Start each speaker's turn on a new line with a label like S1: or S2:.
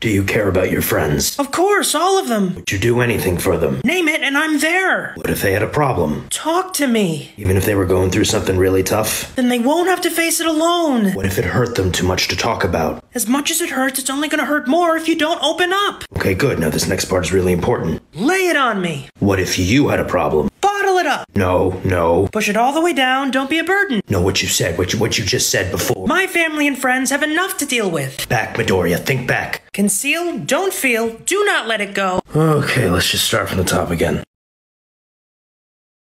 S1: Do you care about your friends?
S2: Of course, all of them.
S1: Would you do anything for them?
S2: Name it and I'm there.
S1: What if they had a problem?
S2: Talk to me.
S1: Even if they were going through something really tough?
S2: Then they won't have to face it alone.
S1: What if it hurt them too much to talk about?
S2: As much as it hurts, it's only gonna hurt more if you don't open up.
S1: Okay, good. Now this next part is really important.
S2: Lay it on me.
S1: What if you had a problem?
S2: Up.
S1: No, no.
S2: Push it all the way down. Don't be a burden.
S1: No, what you said, what you, what you just said before.
S2: My family and friends have enough to deal with.
S1: Back, Midoriya, think back.
S2: Conceal, don't feel, do not let it go.
S1: Okay, let's just start from the top again.